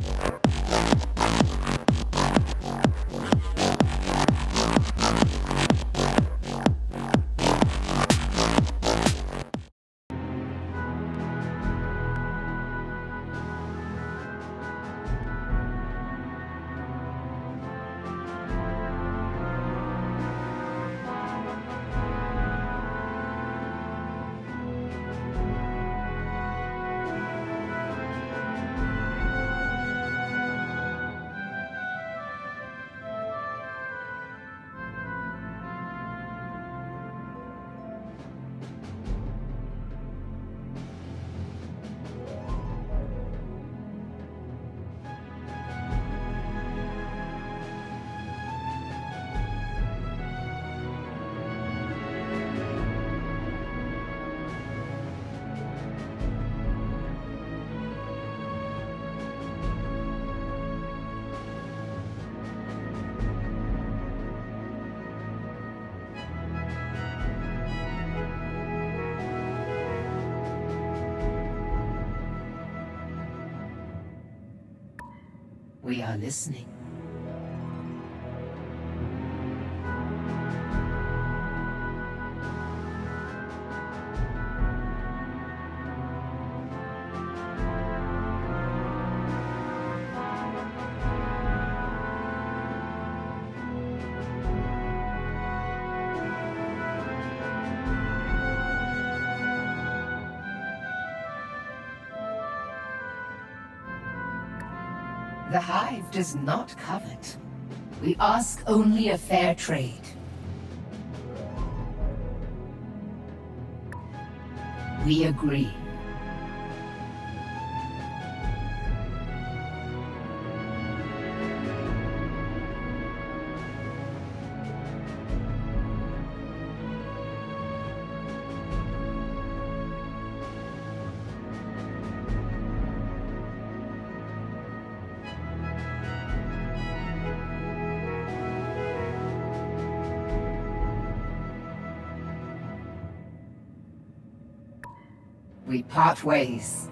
you We are listening. The Hive does not covet. We ask only a fair trade. We agree. We part ways.